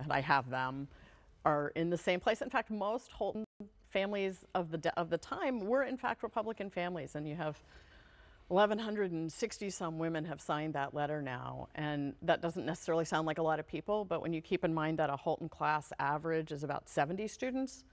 and I have them, are in the same place. In fact, most Holton families of the, of the time were in fact Republican families, and you have 1,160 some women have signed that letter now, and that doesn't necessarily sound like a lot of people, but when you keep in mind that a Holton class average is about 70 students,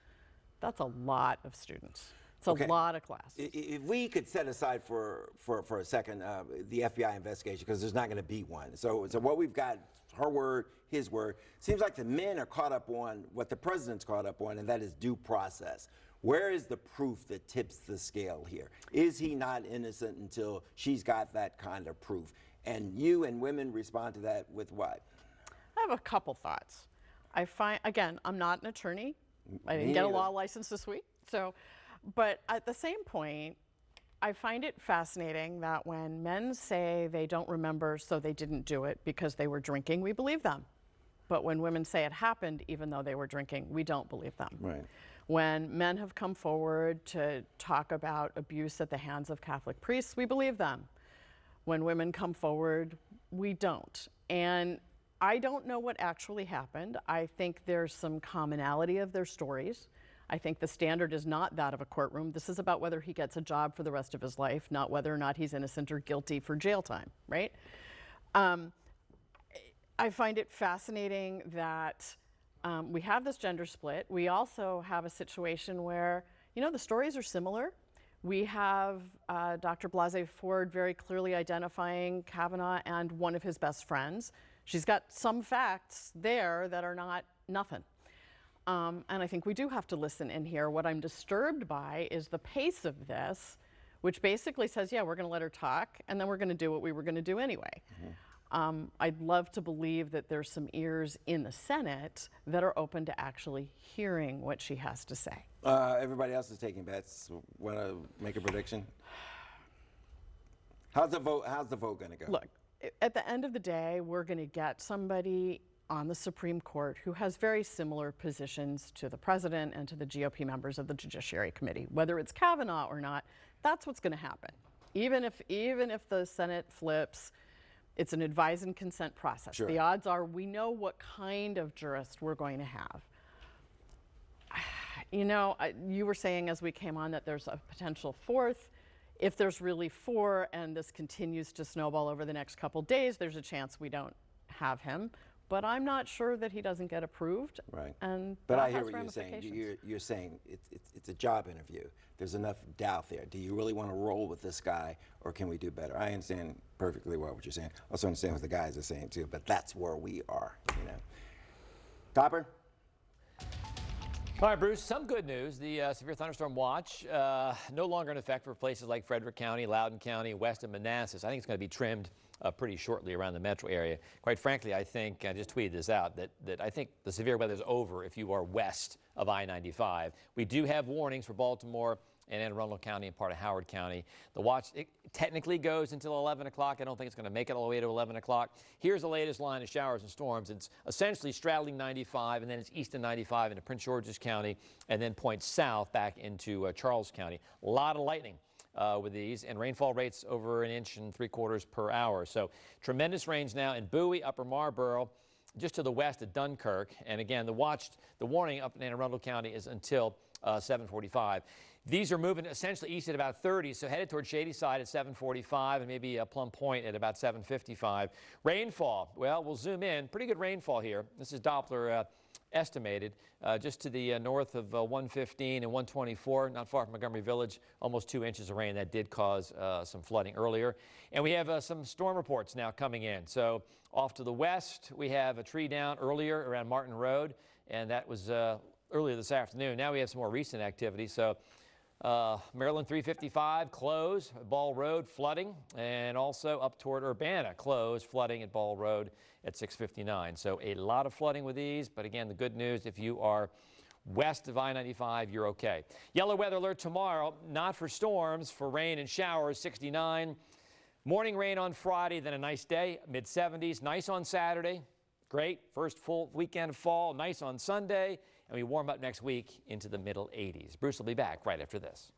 that's a lot of students. It's a Okay. lot of classes. If we could set aside for, for, for a second uh, the FBI investigation, because there's not going to be one. So, so what we've got, her word, his word, seems like the men are caught up on what the president's caught up on, and that is due process. Where is the proof that tips the scale here? Is he not innocent until she's got that kind of proof? And you and women respond to that with what? I have a couple thoughts. I find, again, I'm not an attorney. I didn't get a law license this week. So, but at the same point, I find it fascinating that when men say they don't remember, so they didn't do it because they were drinking, we believe them. But when women say it happened, even though they were drinking, we don't believe them. Right. When men have come forward to talk about abuse at the hands of Catholic priests, we believe them. When women come forward, we don't. And I don't know what actually happened. I think there's some commonality of their stories. I think the standard is not that of a courtroom. This is about whether he gets a job for the rest of his life, not whether or not he's innocent or guilty for jail time, right? Um, I find it fascinating that um, we have this gender split. We also have a situation where, you know, the stories are similar. We have uh, Dr. Blasey Ford very clearly identifying Kavanaugh and one of his best friends. She's got some facts there that are not nothing. Um, and I think we do have to listen in here. What I'm disturbed by is the pace of this, which basically says, yeah, we're going to let her talk, and then we're going to do what we were going to do anyway. Um, I'd love to believe that there's some ears in the Senate that are open to actually hearing what she has to say. Uh, everybody else is taking bets. Want to make a prediction? How's the vote? How's the vote going to go? Look, at the end of the day, we're going to get somebody on the Supreme Court who has very similar positions to the president and to the GOP members of the Judiciary Committee. Whether it's Kavanaugh or not, that's what's going to happen. Even if even if the Senate flips, it's an advise and consent process. Sure. The odds are we know what kind of jurist we're going to have. You know, you were saying as we came on that there's a potential fourth. If there's really four and this continues to snowball over the next couple days, there's a chance we don't have him. But I'm not sure that he doesn't get approved. Right. And But I hear what you're saying. You're, you're saying it's, it's, it's a job interview. There's enough doubt there. Do you really want to roll with this guy, or can we do better? I understand perfectly well what you're saying. I also understand what the guys are saying too. But that's where we are. You know. Topper. All right, Bruce, some good news. The uh, severe thunderstorm watch uh, no longer in effect for places like Frederick County, Loudoun County, west of Manassas. I think it's going to be trimmed uh, pretty shortly around the metro area. Quite frankly, I think, I just tweeted this out, that, that I think the severe weather is over if you are west of I-95. We do have warnings for Baltimore and Anne Arundel County and part of Howard County. The watch it technically goes until 11 o'clock. I don't think it's going to make it all the way to 11 o'clock. Here's the latest line of showers and storms. It's essentially straddling 95, and then it's east of 95 into Prince George's County, and then points south back into uh, Charles County. A lot of lightning. Uh, with these and rainfall rates over an inch and three quarters per hour. So tremendous rains now in Bowie, Upper Marlboro, just to the west of Dunkirk. And again, the watched, the warning up in Anne Arundel County is until uh, 745. These are moving essentially east at about 30, so headed toward Shady Side at 745 and maybe a Plum Point at about 755. Rainfall, well, we'll zoom in. Pretty good rainfall here. This is Doppler uh, estimated uh, just to the uh, north of uh, 115 and 124, not far from Montgomery Village, almost two inches of rain. That did cause uh, some flooding earlier. And we have uh, some storm reports now coming in. So off to the west, we have a tree down earlier around Martin Road, and that was earlier this afternoon. Now we have some more recent activity. So uh, Maryland 355 closed, Ball Road flooding, and also up toward Urbana closed, flooding at Ball Road at 659. So a lot of flooding with these, but again, the good news if you are west of I-95, you're okay. Yellow weather alert tomorrow, not for storms, for rain and showers, 69. Morning rain on Friday, then a nice day, mid 70s. Nice on Saturday, great. First full weekend of fall, nice on Sunday, and we warm up next week into the middle 80s. Bruce will be back right after this.